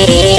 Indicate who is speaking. Speaker 1: Yeah.